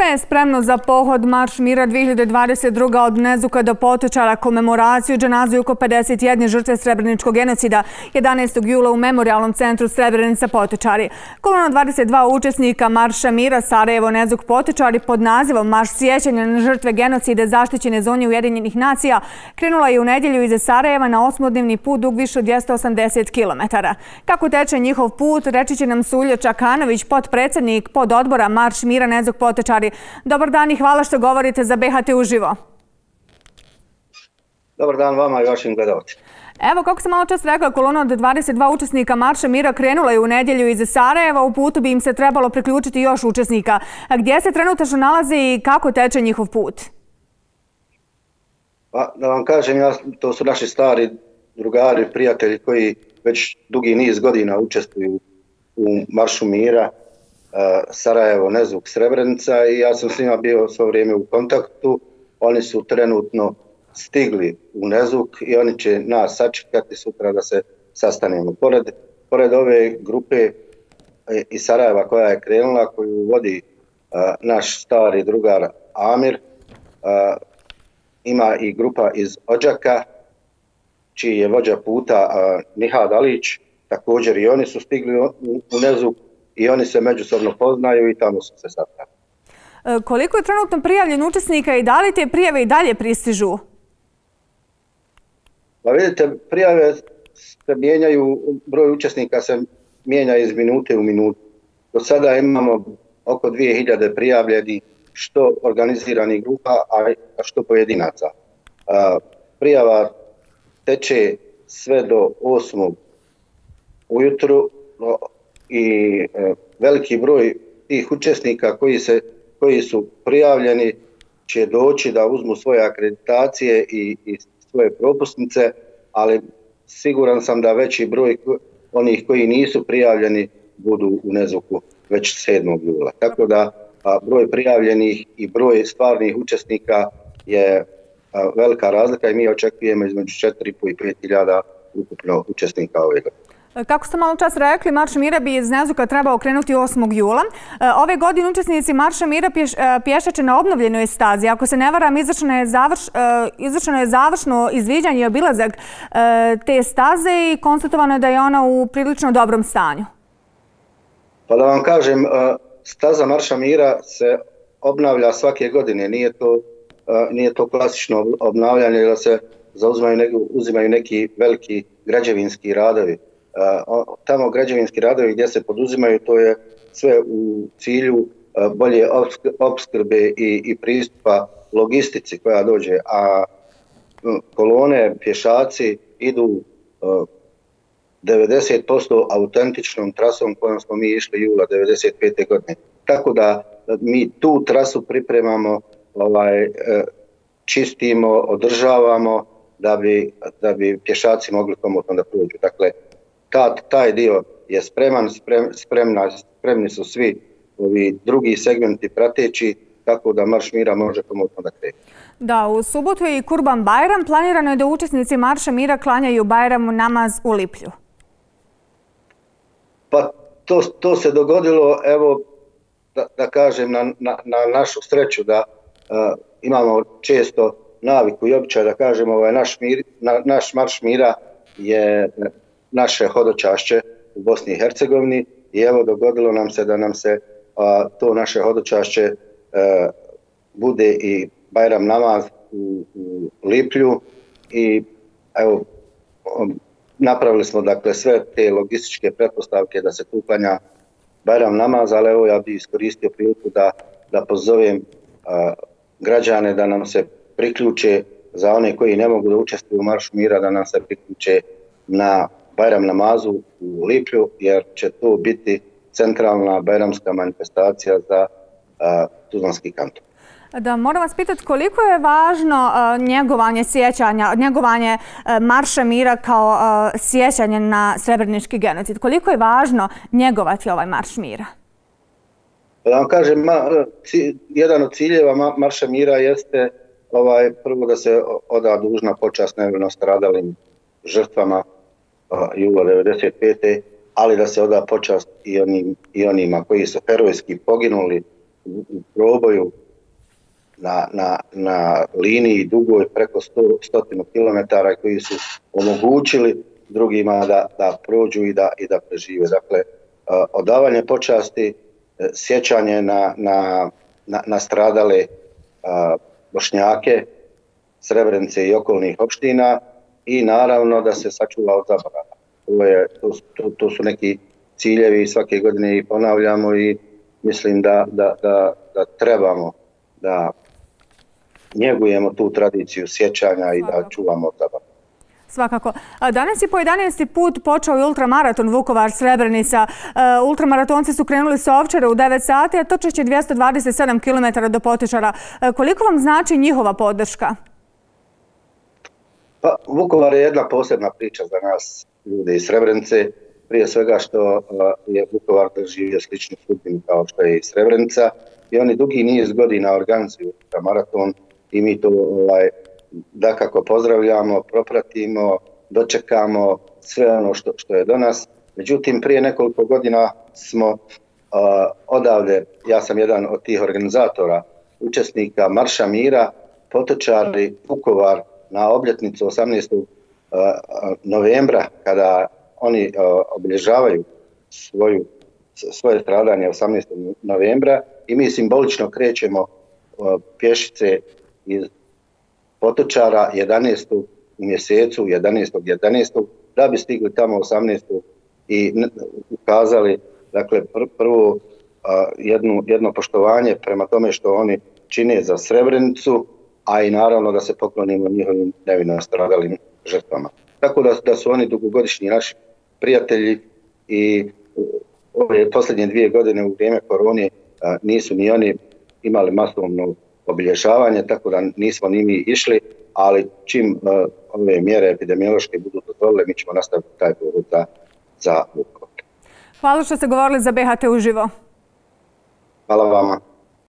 Sve je spremno za pohod Marš Mira 2022. od Nezuka do Potočara, komemoraciju džanazu oko 51 žrtve Srebreničkog genocida 11. jula u Memorialnom centru Srebrenica Potočari. Kolona 22 učesnika Marša Mira Sarajevo Nezuk Potočari pod nazivom Marš sjećanja na žrtve genocide zaštićene zonje Ujedinjenih nacija krenula je u nedjelju iza Sarajeva na osmodnevni put dug više od 280 km. Kako teče njihov put, reći će nam Suljo Čakanović, podpredsednik pod odbora Marš Mira Nezuk Potočari Stari. Dobar dan i hvala što govorite za BHT uživo. Dobar dan vama i vašim gledalcima. Evo, kako sam malo čas rekla, kolona od 22 učesnika Marša Mira krenula je u nedjelju iz Sarajeva. U putu bi im se trebalo priključiti još učesnika. Gdje se trenutačno nalazi i kako teče njihov put? Pa, da vam kažem, ja, to su naši stari drugari, prijatelji koji već dugi niz godina učestvuju u Maršu Mira. Sarajevo, Nezvuk, Srebrenica i ja sam s njima bio svo vrijeme u kontaktu. Oni su trenutno stigli u Nezvuk i oni će nas sačekati sutra da se sastanemo. Pored, pored ove grupe e, iz Sarajeva koja je krenula, koju vodi a, naš stari drugar Amir, a, ima i grupa iz Ođaka, čiji je vođa puta a, Nihad Alić, također i oni su stigli u, u Nezvuk i oni se međusobno poznaju i tamo su se sastavili. E, koliko je trenutno prijavljen učesnika i da li te prijave i dalje pristižu? Pa vidite, prijave se mijenjaju, broj učesnika se mijenja iz minute u minutu. Do sada imamo oko 2000 prijavljeni što organizirani grupa, a što pojedinaca. Prijava teče sve do 8. ujutru, i e, veliki broj tih učesnika koji se koji su prijavljeni će doći da uzmu svoje akreditacije i, i svoje propusnice, ali siguran sam da veći broj onih koji nisu prijavljeni budu u nezvuku već 7. jula. Tako da a, broj prijavljenih i broj stvarnih učesnika je a, velika razlika i mi očekujemo između 4.500 i 5.000 ukupno učesnika ove godine. E, kako ste malo čas rekli, Marš Mira bi iz Nezuka trebao krenuti 8. jula. E, ove godine učesnici Marša Mira e, pješače na obnovljenoj stazi. Ako se ne varam, izračeno je, završ, e, je završno izviđanje i obilazak te staze i konstatovano je da je ona u prilično dobrom stanju. Pa da vam kažem, staza Marša Mira se obnavlja svake godine. Nije to, nije to klasično obnavljanje da se zauzimaju uzimaju neki veliki građevinski radovi tamo građevinski radovi gdje se poduzimaju, to je sve u cilju bolje opskrbe i, i pristupa logistici koja dođe, a kolone, pješaci idu 90% autentičnom trasom kojom smo mi išli jula 95. godine. Tako da mi tu trasu pripremamo, ovaj, e, čistimo, održavamo da bi, da bi pješaci mogli komotno da prođu. Dakle, ta, taj dio je spreman, sprem, spremna, spremni su svi ovi drugi segmenti prateći tako da Marš Mira može pomotno da kreće. Da, u subotu je i Kurban Bajram. Planirano je da učesnici Marša Mira klanjaju Bajramu namaz u Liplju. Pa to, to se dogodilo, evo, da, da kažem, na, na, na našu sreću da uh, imamo često naviku i običaj da kažemo ovaj naš, mir, na, naš Marš Mira je naše hodočašće u Bosni i Hercegovini i evo dogodilo nam se da nam se a, to naše hodočašće a, bude i Bajram namaz u, u Liplju i evo napravili smo dakle sve te logističke pretpostavke da se tu klanja Bajram namaz, ali evo ja bih iskoristio priliku da, da pozovem a, građane da nam se priključe za one koji ne mogu da učestvuju u Maršu mira, da nam se priključe na Bajram namazu u Liplju, jer će to biti centralna bajramska manifestacija za Tuzlanski kanton. Da, moram vas pitati koliko je važno uh, njegovanje sjećanja, njegovanje uh, Marša Mira kao uh, sjećanje na srebrnički genocid. Koliko je važno njegovati ovaj Marš Mira? Da vam kažem, ma, ci, jedan od ciljeva ma, Marša Mira jeste ovaj, prvo da se oda dužna počast nevrno stradalim žrtvama jula 95. ali da se oda počast i, onim, i onima koji su herojski poginuli u proboju na, na, na liniji dugoj preko 100 km koji su omogućili drugima da, da prođu i da, i da prežive. Dakle, odavanje počasti, e, sjećanje na, na, na, na stradale bošnjake, Srebrenice i okolnih opština i naravno da se sačuva od zaborava. To, je, to, to, to su neki ciljevi svake godine i ponavljamo i mislim da, da, da, da trebamo da njegujemo tu tradiciju sjećanja i da čuvamo zabavu. Svakako. Danas je po 11. put počeo i ultramaraton Vukovar Srebrenica. E, ultramaratonci su krenuli sa ovčare u 9 sati, a točeće 227 km do potičara. E, koliko vam znači njihova podrška? Pa, Vukovar je jedna posebna priča za nas, ljude iz Srebrenice. Prije svega što je Vukovar doživio sličnu sudbinu kao što je i Srebrenica. I oni dugi niz godina organizuju maraton i mi to ovaj, da kako pozdravljamo, propratimo, dočekamo sve ono što, što je do nas. Međutim, prije nekoliko godina smo a, odavde, ja sam jedan od tih organizatora, učesnika Marša Mira, potočari Vukovar na obljetnicu 18. Eh, novembra, kada oni eh, obilježavaju svoju, svoje stradanje 18. novembra i mi simbolično krećemo eh, pješice iz potočara 11. u mjesecu, 11. 11. da bi stigli tamo 18. i ukazali dakle, pr prvo a, jednu, jedno poštovanje prema tome što oni čine za Srebrenicu, a i naravno da se poklonimo njihovim nevino stradalim žrtvama. Tako da, da su oni dugogodišnji naši prijatelji i ove posljednje dvije godine u vrijeme korone nisu ni oni imali masovnu obilježavanje, tako da nismo ni mi išli, ali čim uh, ove mjere epidemiološke budu dozvolile, mi ćemo nastaviti taj povod za, za Hvala što ste govorili za BHT uživo. Hvala vama.